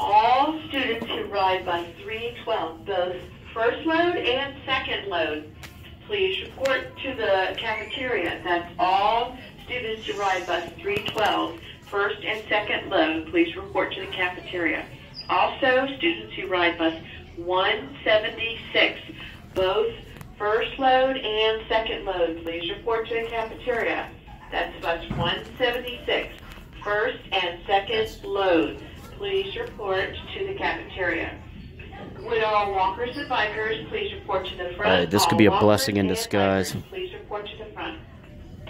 All students who ride bus 312, both first load and second load, please report to the cafeteria. That's all students who ride bus 312, first and second load, please report to the cafeteria. Also, students who ride bus 176, both first load and second load, please report to the cafeteria. That's bus 176, first and second load. Please report to the cafeteria. Would all walkers and bikers please report to the front? Uh, this could be a blessing in disguise. bikers, Please report to the front.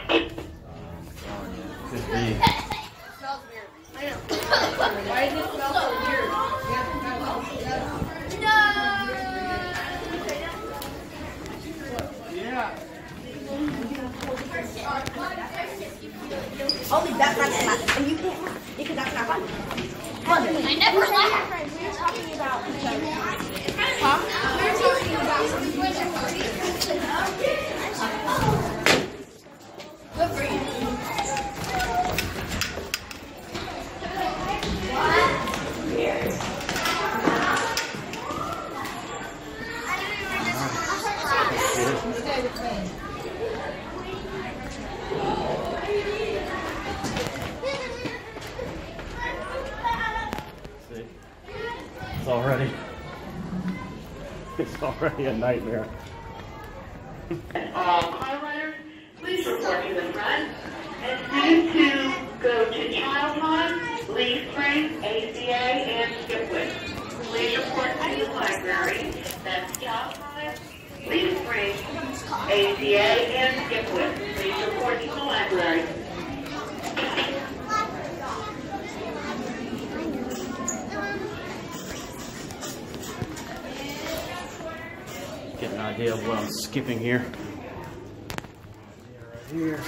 Could be. Why does it smell so weird? Only that's not fun. And you can't laugh because that's not fun. I never laugh. We were talking about Good for you. See? It's already. It's already a nightmare. All car runners, please report to the front. And students who go to Child Line, Lee Spring, ACA, and Skipwood, please report to the library. That's Child Line, Lee Spring, ACA, and Skipwood. Please report to the library. Idea of what I'm skipping here. Right here.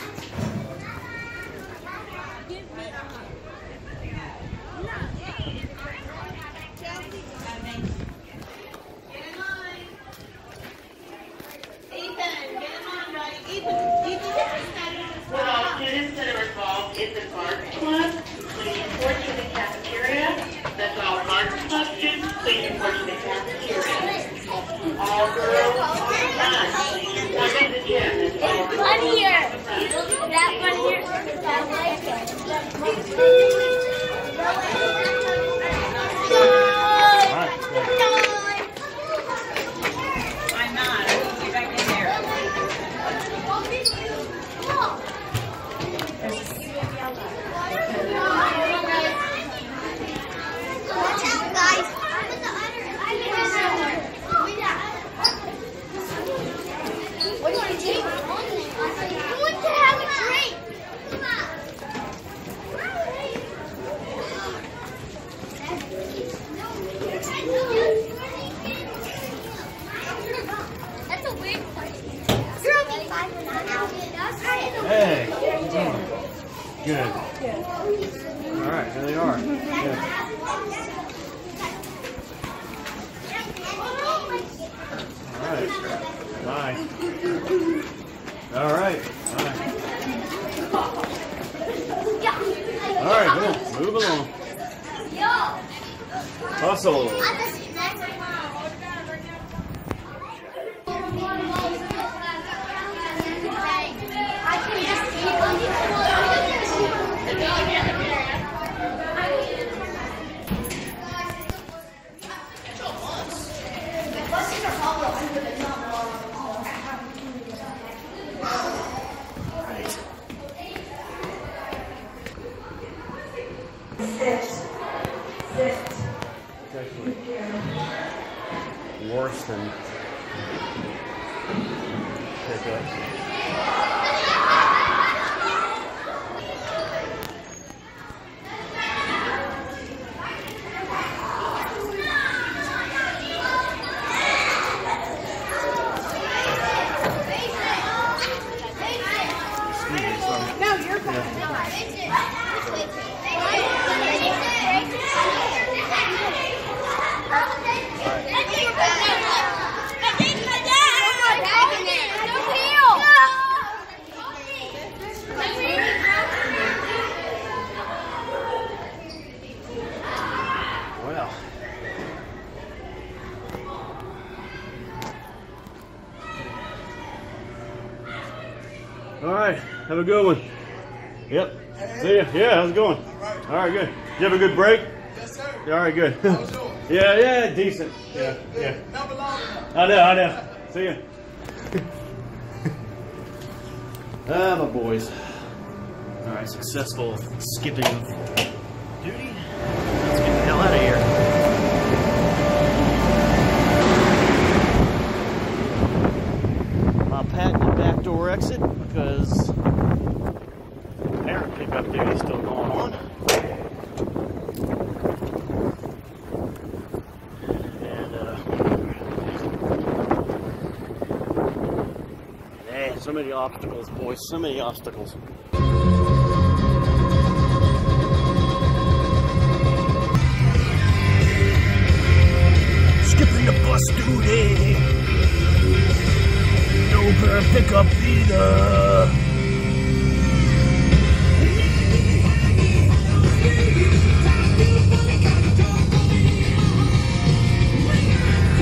Club, please report to the cafeteria. That's all Garden Club students, please report to the cafeteria. All girls, none, please report to the gym. That's all girls. Funnier. That funnier. All right. good. I'm not. I will get back in there. Watch out, guys. What do you do? I want to have a drink. That's a weird place. You're only five and I'm out. Hey, how? Good. All right, here they are. All right. Bye. All right. All right, cool. Move along. Hustle. I can just It's actually worse than All right. Have a good one. Yep. See ya. Yeah, how's it going? All right, good. You have a good break? Yes, sir. All right, good. How's yeah, yeah, decent. Yeah, yeah. Never long. I know, I know. See ya. ah, my boys. All right, successful skipping of duty. Let's get the hell out of here. My patented backdoor exit because parent pickup duty is still going on. And uh, Man, so many obstacles, boys. So many obstacles. Skipping the bus duty. No pickup either.